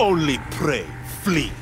Only prey, flee.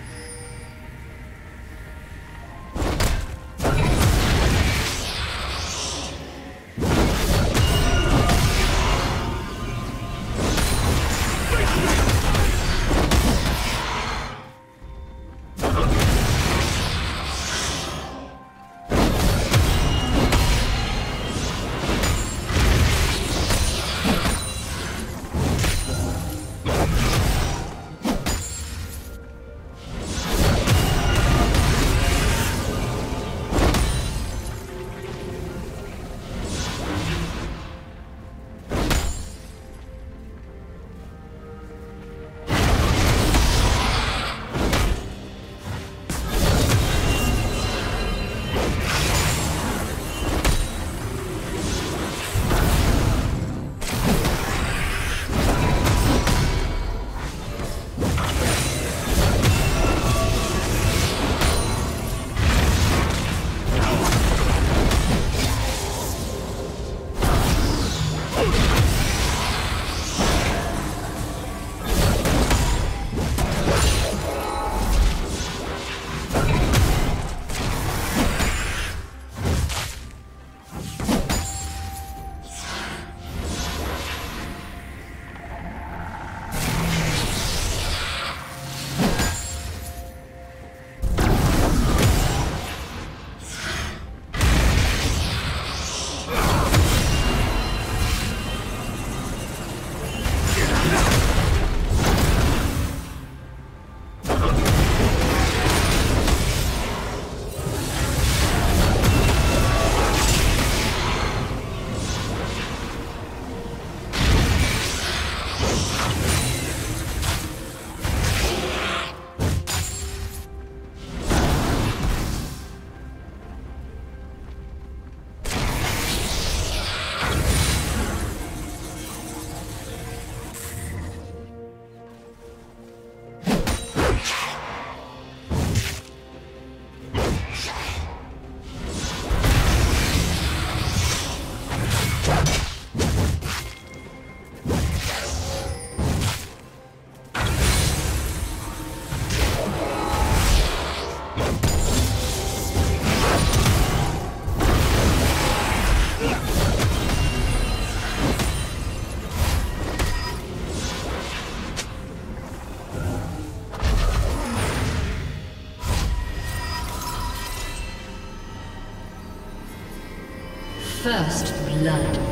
First blood.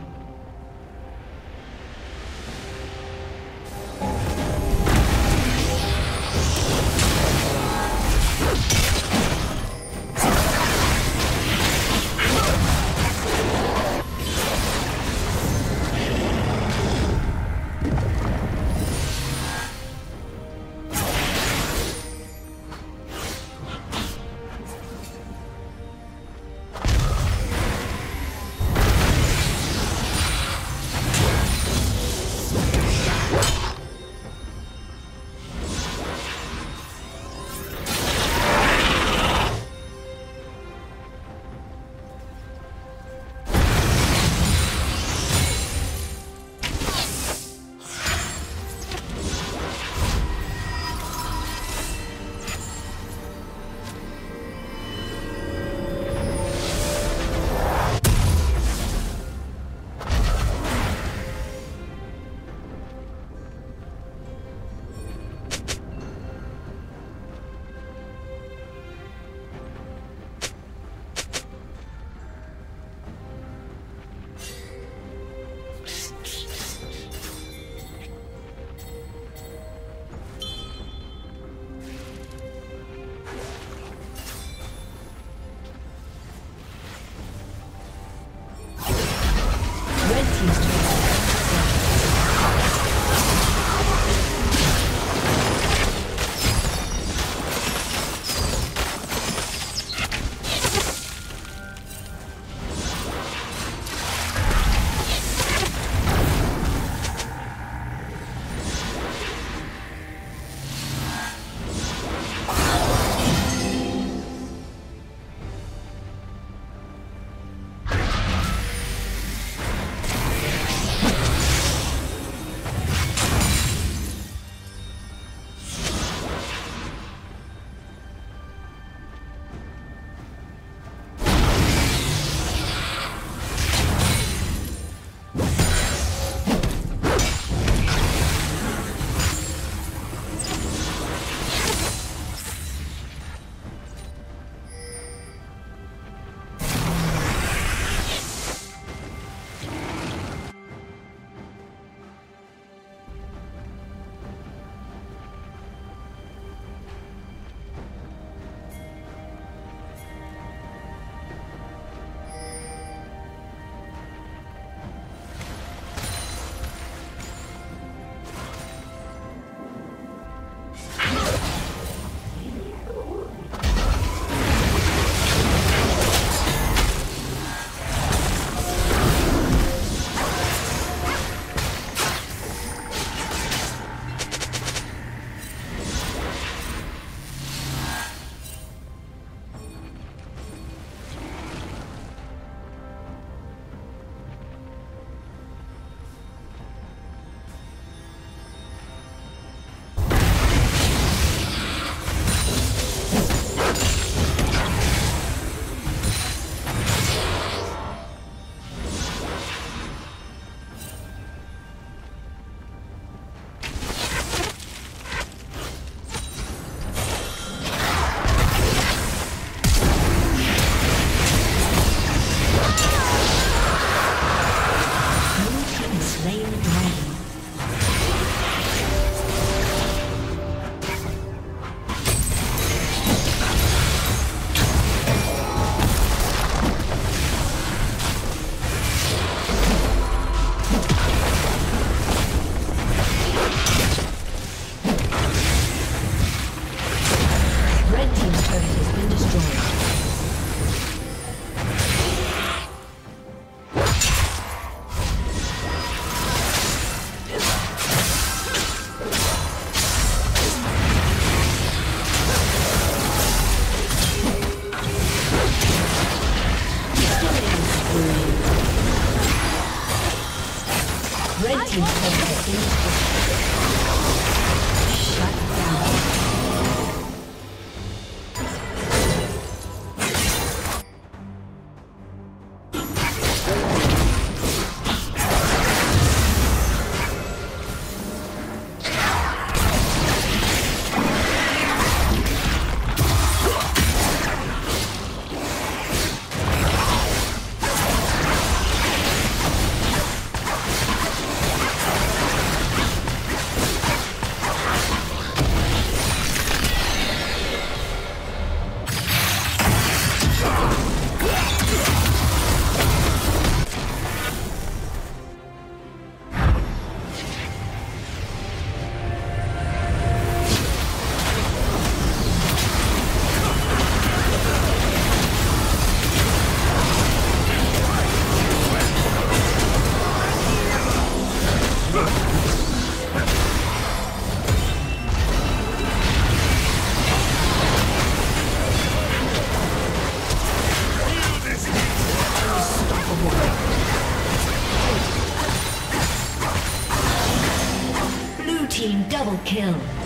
Kill.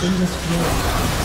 For the